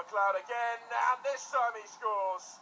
McLeod again, and this time he scores.